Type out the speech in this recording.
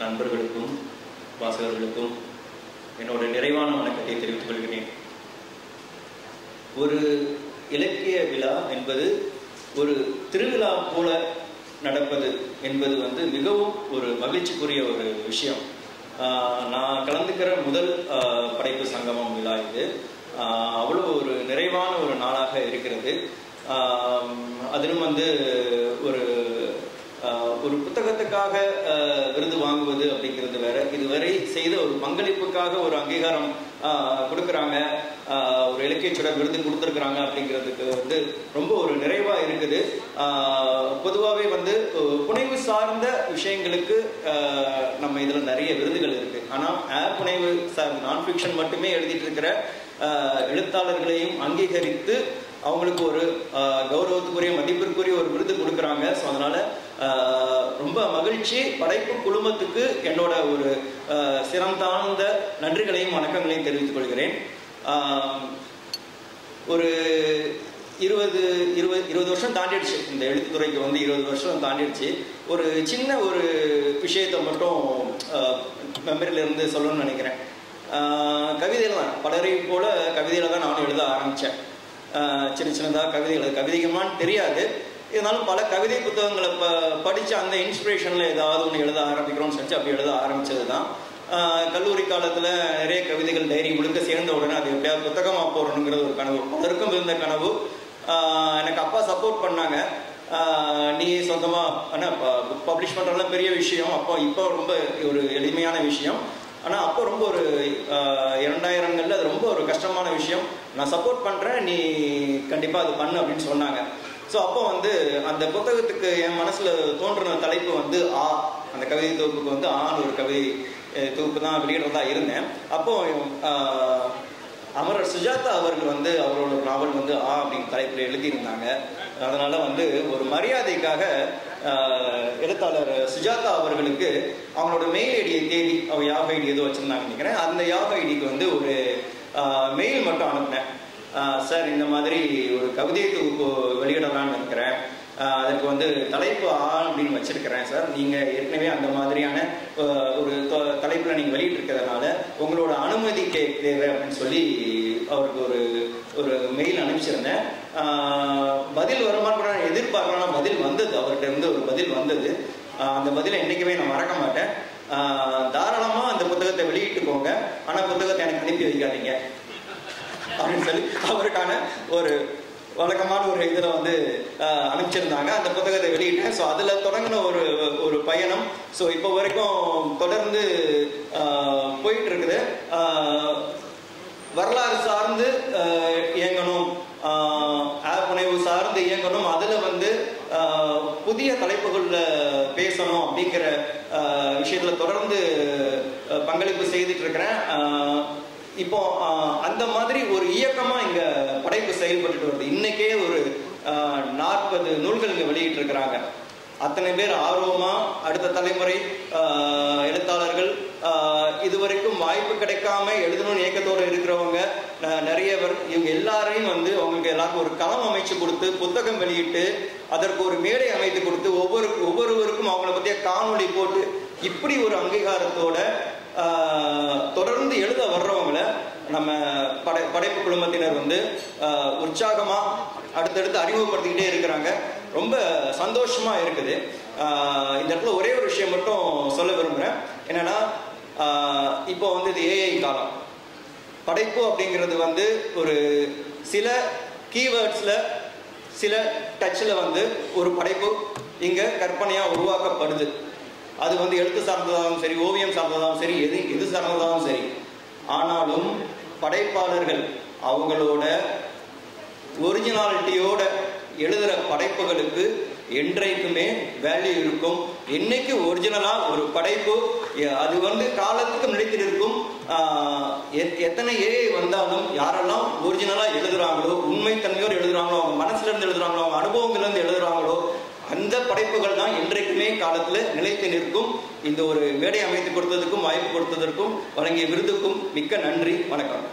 நண்பர்களுக்கும் வாசகர்களுக்கும் என்னோட நிறைவான வணக்கத்தை தெரிவித்துக் கொள்கிறேன். ஒரு இலக்கிய விழா என்பது ஒரு திருவிழா போல நடப்பது என்பது வந்து மிகவும் ஒரு மகிழ்ச்சிக்குரிய ஒரு விஷயம். நான் கலந்துக்கிற முதல் படைப்பு சங்கமம் விழா இது. அவ்வளோ ஒரு நிறைவான ஒரு நாளாக இருக்கிறது. அதிலும் வந்து ஒரு ஒரு புத்தகத்துக்காக விருது வாங்குவது அப்படிங்கிறது வேற. இதுவரை செய்த ஒரு பங்களிப்புக்காக ஒரு அங்கீகாரம் கொடுக்குறாங்க. ஒரு இலக்கியச்சுடர் விருது கொடுத்துருக்குறாங்க அப்படிங்கிறதுக்கு வந்து ரொம்ப ஒரு நிறைவாக இருக்குது. பொதுவாகவே வந்து புனைவு சார்ந்த விஷயங்களுக்கு நம்ம இதில் நிறைய விருதுகள் இருக்குது ஆனால் ஆப் புனைவு சார் நான் ஃபிக்ஷன் மட்டுமே எழுதிட்டு இருக்கிற எழுத்தாளர்களையும் அங்கீகரித்து அவங்களுக்கு ஒரு கௌரவத்துக்குரிய மதிப்பிற்குரிய ஒரு விருது கொடுக்குறாங்க. ஸோ அதனால் ரொம்ப மகிழ்ச்சி. படைப்பு குழுமத்துக்கு என்னோட ஒரு சிறந்தாழ்ந்த நன்றிகளையும் வணக்கங்களையும் தெரிவித்துக் கொள்கிறேன். ஒரு இருபது இருபது இருபது வருஷம் தாண்டிடுச்சு. இந்த எழுத்துத்துறைக்கு வந்து இருபது வருஷம் தாண்டிடுச்சு. ஒரு சின்ன ஒரு விஷயத்தை மட்டும் மெமரியிலிருந்து சொல்லணும்னு நினைக்கிறேன். கவிதையில் தான். பலரையும் போல கவிதையில் தான் நானும் எழுத ஆரம்பித்தேன் சின்ன சின்னதாக கவிதைகள். கவிதைகமான்னு தெரியாது. இருந்தாலும் பல கவிதை புத்தகங்களை ப படித்து அந்த இன்ஸ்பிரேஷனில் ஏதாவது ஒன்று எழுத ஆரம்பிக்கிறோம்னு சொல்லி அப்படி எழுத ஆரம்பித்தது தான் கல்லூரி காலத்தில் நிறைய கவிதைகள் டைரி முழுக்க சேர்ந்த உடனே அது எப்படியாவது புத்தகமாக போடணுங்கிறது ஒரு கனவு. பலருக்கும் இருந்த கனவு. எனக்கு அப்பா சப்போர்ட் பண்ணாங்க. நீ சொந்தமாக ஆனால் பப்ளிஷ் பண்ணுறதுலாம் பெரிய விஷயம். அப்போ இப்போ ரொம்ப ஒரு எளிமையான விஷயம். ஆனால் அப்போ ரொம்ப ஒரு இரண்டாயிரங்களில் அது ரொம்ப ஒரு கஷ்டமான விஷயம். நான் சப்போர்ட் பண்ணுறேன் நீ கண்டிப்பாக அது பண்ணு அப்படின்னு சொன்னாங்க. ஸோ அப்போ வந்து அந்த புத்தகத்துக்கு என் மனசில் தோன்றின தலைப்பு வந்து ஆ. அந்த கவிதை தொகுப்புக்கு வந்து ஆன்னு ஒரு கவிதை தொகுப்பு தான் வெளியிடுறதா இருந்தேன். அப்போ அமரர் சுஜாதா அவர்கள் வந்து அவரோட நாவல் வந்து ஆ அப்படின்னு தலைப்பில் எழுதியிருந்தாங்க. அதனால வந்து ஒரு மரியாதைக்காக எழுத்தாளர் சுஜாதா அவர்களுக்கு அவங்களோட மெயில் ஐடியை தேடி அவங்க யாக ஐடி ஏதோ வச்சுருந்தாங்கன்னு நினைக்கிறேன். அந்த யாப் ஐடிக்கு வந்து ஒரு மெயில் மட்டும் அனுப்பினேன். சார் இந்த மாதிரி ஒரு கவிதை தொகுப்பு வெளியிடலான்னு இருக்கிறேன். அதற்கு வந்து தலைப்பு ஆ அப்படின்னு வச்சிருக்கிறேன் சார். நீங்கள் ஏற்கனவே அந்த மாதிரியான ஒரு தொ- நீங்கள் வெளியிட்டிருக்கிறதுனால வெளியிட்டு இருக்கிறதுனால உங்களோட அனுமதி கே தேவை அப்படின்னு சொல்லி அவருக்கு ஒரு ஒரு மெயில் அனுப்பிச்சிருந்தேன். பதில் வருமானு கூட எதிர்பார்க்கலாம் பதில் வந்தது. அவர்கிட்ட இருந்து ஒரு பதில் வந்தது. அந்த பதிலை என்றைக்குமே நான் மறக்க மாட்டேன். தாராளமாக அந்த புத்தகத்தை வெளியிட்டுக்கோங்க. ஆனால் புத்தகத்தை எனக்கு அனுப்பி வைக்காதீங்க. அப்படின்னு சொல்லி அவருக்கான ஒரு வழக்கமான ஒரு இதில் வந்து அனுப்பிச்சிருந்தாங்க அந்த புத்தகத்தை வெளியிட்டேன். ஸோ அதில் தொடங்கின ஒரு ஒரு பயணம். ஸோ இப்போ வரைக்கும் தொடர்ந்து போயிட்டு இருக்குது வரலாறு சார்ந்து இயங்கணும். ஆப்புனைவு ஆப் புனைவு சார்ந்து இயங்கணும். அதில் வந்து புதிய தலைப்புகளில் பேசணும் அப்படிங்கிற விஷயத்தில் தொடர்ந்து பங்களிப்பு செய்துட்டு இருக்கிறேன் இப்போ அந்த மாதிரி ஒரு இயக்கமா இங்க படைப்பு செயல்பட்டு வருது. இன்னைக்கே ஒரு நாற்பது நூல்கள் இங்க வெளியிட்டு இருக்கிறாங்க அத்தனை பேர் ஆர்வமா அடுத்த தலைமுறை எழுத்தாளர்கள் இதுவரைக்கும் வாய்ப்பு கிடைக்காம எழுதணும்னு இயக்கத்தோடு இருக்கிறவங்க நிறைய பேர் இவங்க எல்லாரையும் வந்து அவங்களுக்கு எல்லாருக்கும் ஒரு களம் அமைச்சு கொடுத்து புத்தகம் வெளியிட்டு அதற்கு ஒரு மேடை அமைத்து கொடுத்து ஒவ்வொரு ஒவ்வொருவருக்கும் அவங்கள பத்திய காணொளி போட்டு இப்படி ஒரு அங்கீகாரத்தோட தொடர்ந்து எழுத வர்றவங்கள நம்ம படை படைப்பு குழுமத்தினர் வந்து உற்சாகமாக அடுத்தடுத்து அறிமுகப்படுத்திக்கிட்டே இருக்கிறாங்க. ரொம்ப சந்தோஷமாக இருக்குது. இந்த இடத்துல ஒரே ஒரு விஷயம் மட்டும் சொல்ல விரும்புகிறேன் என்னன்னா இப்போ வந்து இது ஏஐ காலம். படைப்பு அப்படிங்கிறது வந்து ஒரு சில கீவேர்ட்ஸில் சில டச்சில் வந்து ஒரு படைப்பு இங்கே கற்பனையாக உருவாக்கப்படுது. அது வந்து எழுத்து சார்ந்ததாகவும் சரி ஓவியம் சார்ந்ததாகவும் சரி எது எது சார்ந்ததாகவும் சரி. ஆனாலும் படைப்பாளர்கள் அவங்களோட ஒரிஜினாலிட்டியோட எழுதுகிற படைப்புகளுக்கு என்றைக்குமே வேல்யூ இருக்கும். என்னைக்கு ஒரிஜினலாக ஒரு படைப்பு அது வந்து காலத்துக்கு நிலைத்து இருக்கும். எத்- எத்தனை ஏஐ வந்தாலும் யாரெல்லாம் ஒரிஜினலாக எழுதுகிறாங்களோ உண்மைத்தன்மையோடு எழுதுறாங்களோ அவங்க மனசுலேருந்து எழுதுகிறாங்களோ எழுதுறாங்களோ அவங்க அனுபவங்கள்லேருந்து எழுதுகிறாங்களோ அந்த படைப்புகள் தான் என்றைக்குமே காலத்தில் நிலைத்து நிற்கும். இந்த ஒரு மேடை அமைத்து கொடுத்ததுக்கும் வாய்ப்பு கொடுத்ததற்கும் வழங்கிய விருதுக்கும் மிக்க நன்றி. வணக்கம்.